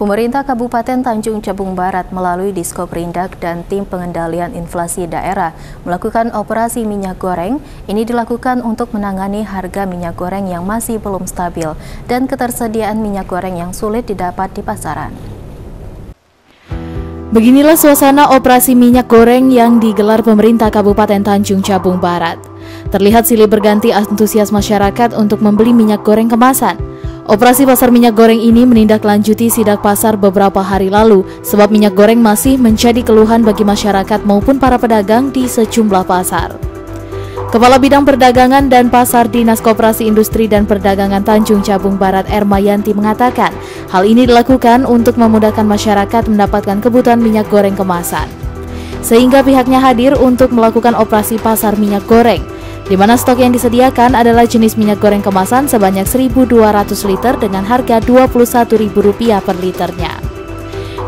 Pemerintah Kabupaten Tanjung Jabung Barat melalui Diskoperindak dan Tim Pengendalian Inflasi Daerah melakukan operasi minyak goreng. Ini dilakukan untuk menangani harga minyak goreng yang masih belum stabil dan ketersediaan minyak goreng yang sulit didapat di pasaran. Beginilah suasana operasi minyak goreng yang digelar pemerintah Kabupaten Tanjung Jabung Barat. Terlihat silih berganti antusias masyarakat untuk membeli minyak goreng kemasan. Operasi pasar minyak goreng ini menindaklanjuti sidak pasar beberapa hari lalu sebab minyak goreng masih menjadi keluhan bagi masyarakat maupun para pedagang di sejumlah pasar. Kepala Bidang Perdagangan dan Pasar Dinas Koperasi Industri dan Perdagangan Tanjung Jabung Barat Ermayanti mengatakan, hal ini dilakukan untuk memudahkan masyarakat mendapatkan kebutuhan minyak goreng kemasan. Sehingga pihaknya hadir untuk melakukan operasi pasar minyak goreng di mana stok yang disediakan adalah jenis minyak goreng kemasan sebanyak 1.200 liter dengan harga Rp21.000 per liternya.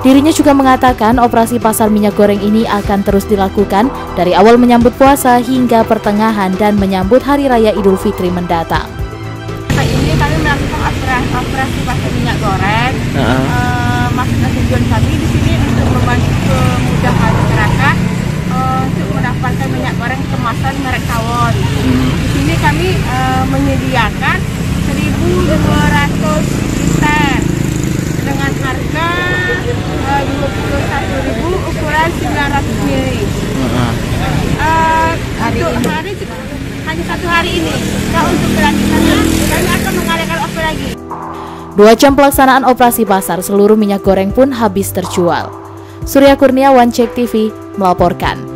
Dirinya juga mengatakan operasi pasar minyak goreng ini akan terus dilakukan dari awal menyambut puasa hingga pertengahan dan menyambut Hari Raya Idul Fitri mendatang. Ini kami melakukan operasi, operasi pasar minyak goreng. Uh -huh. uh, maksudnya tujuan kami di sini untuk membantu kemudahan masyarakat uh, untuk mendapatkan minyak goreng kemasan merek tawon. Di sini kami uh, menyediakan 1.200 liter dengan harga uh, 21.000 ukuran 900 ml. Uh, untuk hari hanya satu hari ini. Nah untuk kelanjutannya kami akan mengadakan operasi lagi. Dua jam pelaksanaan operasi pasar, seluruh minyak goreng pun habis terjual. Surya Kurniawan Cek TV melaporkan.